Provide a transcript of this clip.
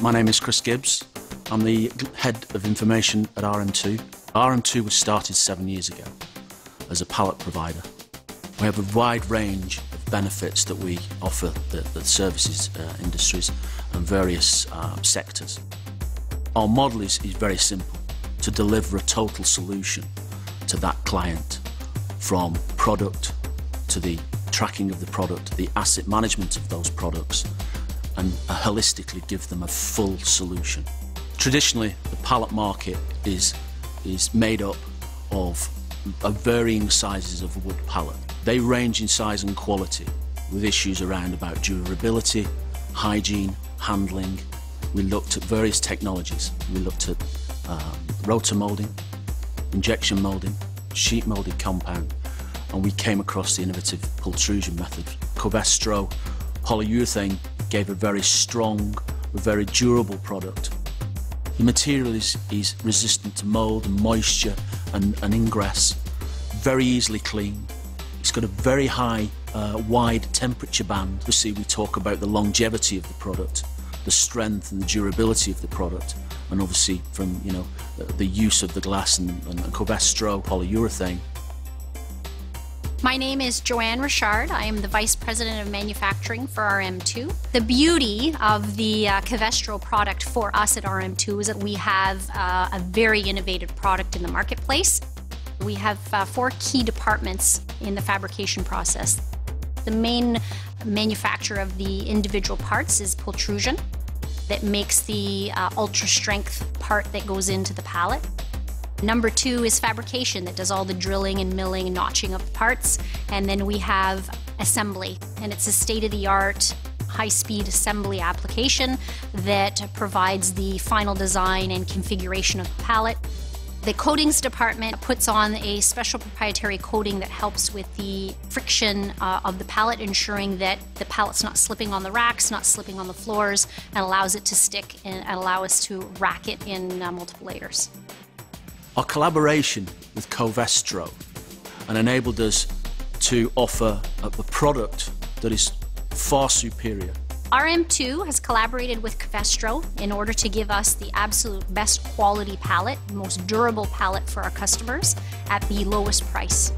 My name is Chris Gibbs. I'm the head of information at RM2. RM2 was started seven years ago as a pallet provider. We have a wide range of benefits that we offer the, the services uh, industries and various uh, sectors. Our model is, is very simple to deliver a total solution to that client from product to the tracking of the product, the asset management of those products, and holistically give them a full solution. Traditionally, the pallet market is, is made up of, of varying sizes of wood pallet. They range in size and quality with issues around about durability, hygiene, handling. We looked at various technologies. We looked at um, roto moulding, injection moulding, sheet moulded compound, and we came across the innovative pultrusion method. Covestro polyurethane gave a very strong, very durable product. The material is, is resistant to mould and moisture and, and ingress, very easily clean. It's got a very high, uh, wide temperature band. See we talk about the longevity of the product, the strength and the durability of the product, and obviously from you know the use of the glass and, and Covestro polyurethane. My name is Joanne Richard. I am the Vice President of Manufacturing for RM2. The beauty of the uh, Covestro product for us at RM2 is that we have uh, a very innovative product in the marketplace. We have uh, four key departments in the fabrication process. The main manufacturer of the individual parts is pultrusion that makes the uh, ultra strength part that goes into the pallet. Number two is fabrication that does all the drilling and milling and notching of the parts. And then we have assembly, and it's a state of the art high speed assembly application that provides the final design and configuration of the pallet. The coatings department puts on a special proprietary coating that helps with the friction uh, of the pallet, ensuring that the pallet's not slipping on the racks, not slipping on the floors, and allows it to stick and allow us to rack it in uh, multiple layers. Our collaboration with Covestro and enabled us to offer a, a product that is far superior. RM2 has collaborated with Covestro in order to give us the absolute best quality pallet, the most durable pallet for our customers at the lowest price.